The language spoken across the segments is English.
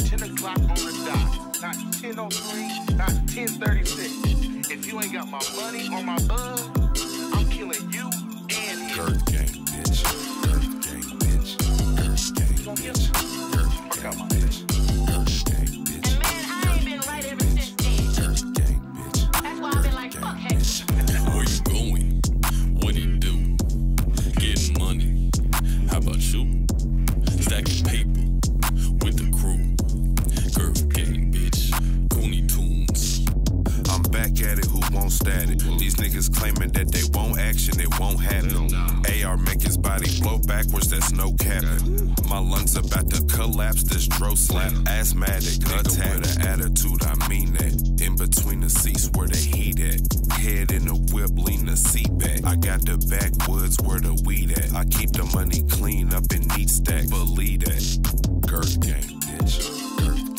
here 10 o'clock on the dot. Not 10.03, not 10.36. If you ain't got my money or my bug, I'm killing you and him. Girth gang, bitch. Girth gang, bitch. Girth gang, bitch. Girth Fuck out my gang, bitch. Girth gang, bitch. And man, I ain't been right ever since then. Girth gang, bitch. That's why I've been like, fuck Hector. Where you going? What he do? Getting money. How about you? Stacking paper won't static? These niggas claiming that they won't action, it won't happen. AR make his body blow backwards, that's no capping. My lungs about to collapse, this dro slap. Asthmatic, nigga with an attitude, I mean that. In between the seats where the heat at. Head in the whip, lean the seat back. I got the backwoods where the weed at. I keep the money clean up in neat stack, believe that. Girth gang, bitch. Girth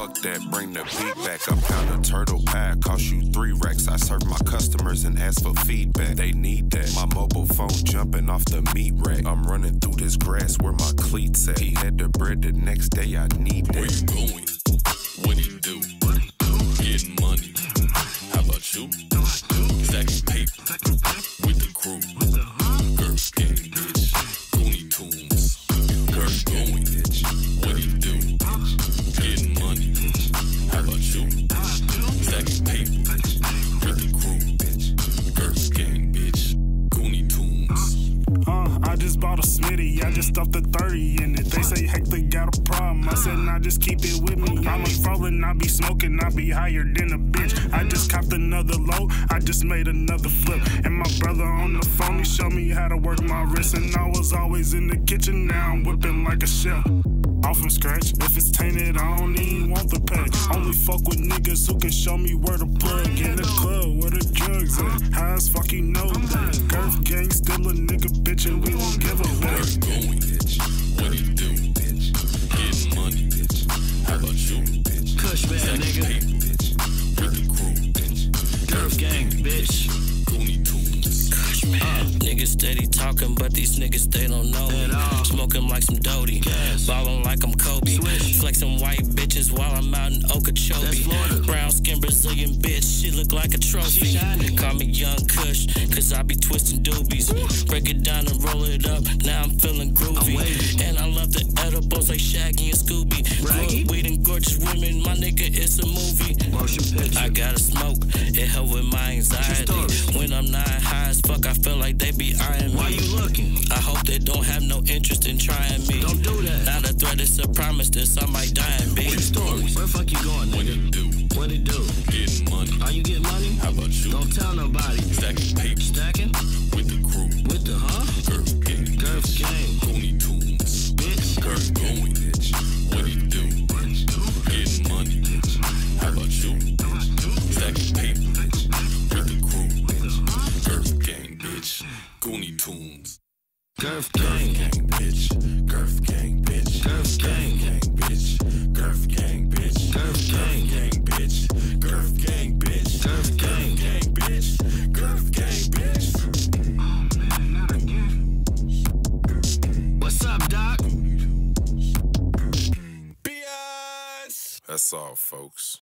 fuck that, bring the beat back. I pound a turtle pie, cost you three racks. I serve my customers and ask for feedback. They need that. My mobile phone jumping off the meat rack. I'm running through this grass where my cleats at. He had the bread the next day, I need that. Where you going? What he do? Getting money. How about you? Stacking paper I just stuffed the 30 in it. They say Hector got a problem. I said, nah, just keep it with me. I'm a fallin', I be smoking, I be higher than a bitch. I just copped another low, I just made another flip. And my brother on the phone, he showed me how to work my wrist. And I was always in the kitchen, now I'm whipping like a chef. Off from scratch, if it's tainted, I don't even want the pack. Only fuck with niggas who can show me where to plug. In the club, where the drugs at. High as fuck, you know that. Girth gang still a gang, bitch. Tunes. Niggas steady talking, but these niggas they don't know me. Smoking like some Doty, ballin' like I'm Kobe. Flexing white bitches while I'm out in Okeechobee. Brown skin Brazilian bitch, she look like a trophy. Call me Young Kush, cause I be twisting doobies. Break it down and roll it up, now I'm feeling groovy. And I love the edibles like Shaggy and Scooby. Good weed and gorgeous women, my nigga, it's a movie. Motion picture. I gotta smoke, it help with my anxiety. When I'm not high as fuck, I feel like they be eyeing me. Why you looking? I hope they don't have no interest in trying me. Don't do that. Not a threat, it's a promise that I might True Girth gang, bitch. Girth gang, bitch. Girth gang, bitch. Girth gang, bitch. Girth gang, bitch. Girth gang, bitch. Girth gang, What's up, Doc? That's all, folks.